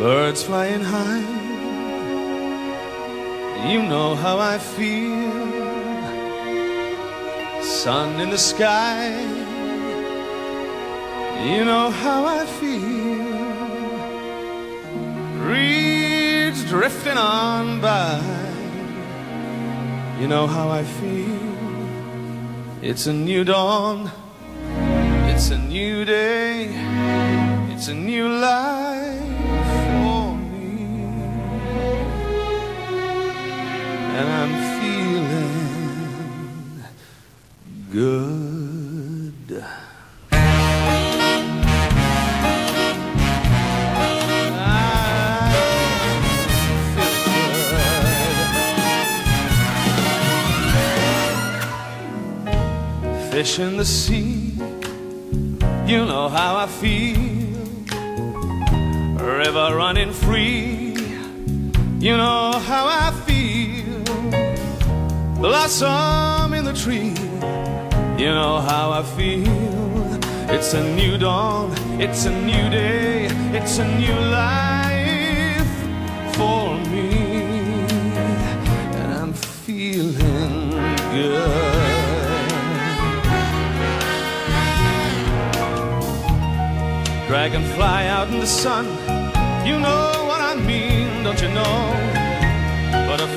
birds flying high. You know how I feel. Sun in the sky. You know how I feel. Reeds drifting on by. You know how I feel. It's a new dawn. It's a new day. It's a new life And I'm feeling good. Fish in the sea, you know how I feel. River running free, you know how I. Blossom in the tree, you know how I feel. It's a new dawn, it's a new day, it's a new life for me. And I'm feeling good. Dragonfly out in the sun, you know what I mean, don't you know?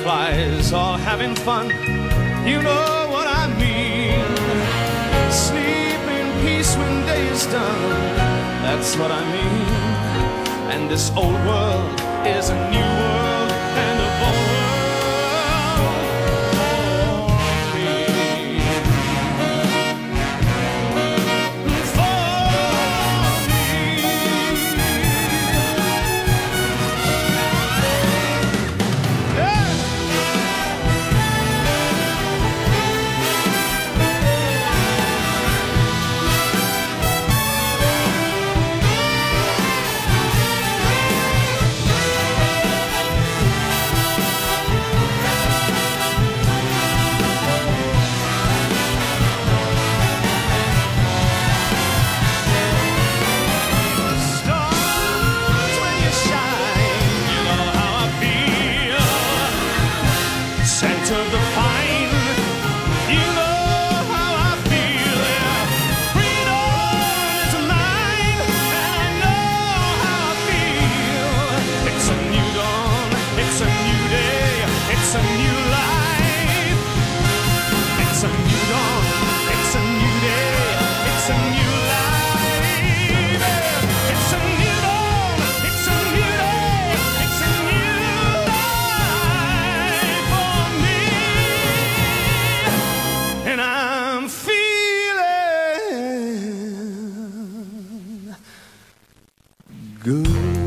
Butterflies all having fun, you know what I mean. Sleep in peace when day is done, that's what I mean. And this old world good.